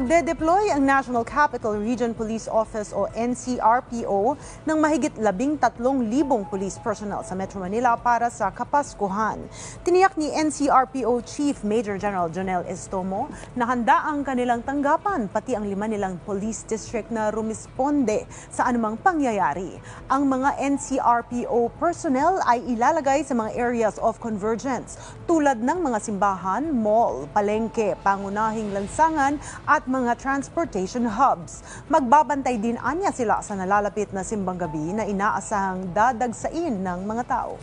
Magde-deploy ang National Capital Region Police Office o NCRPO ng mahigit labing tatlong libong police personnel sa Metro Manila para sa Kapaskuhan. Tiniyak ni NCRPO Chief Major General Jonel Estomo na handa ang kanilang tanggapan pati ang lima nilang police district na rumisponde sa anumang pangyayari. Ang mga NCRPO personnel ay ilalagay sa mga areas of convergence tulad ng mga simbahan, mall, palengke, pangunahing lansangan at mga transportation hubs. Magbabantay din anya sila sa nalalapit na simbang gabi na inaasahang dadagsain ng mga tao.